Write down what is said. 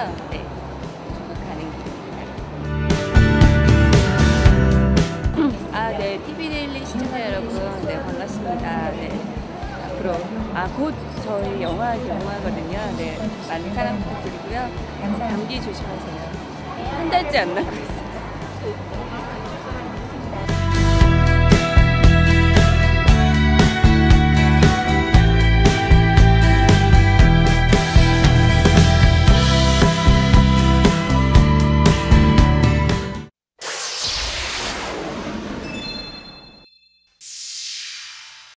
있고요. 네. 가는 길입니다. 아, 네. TV 데일리 시청자 여러분, 네, 반갑습니다. 네. 앞으로, 아, 곧 저희 영화 경화거든요. 네. 많은 사랑 부탁드리고요. 감기 조심하세요. 한 달째 안 나고 있어요.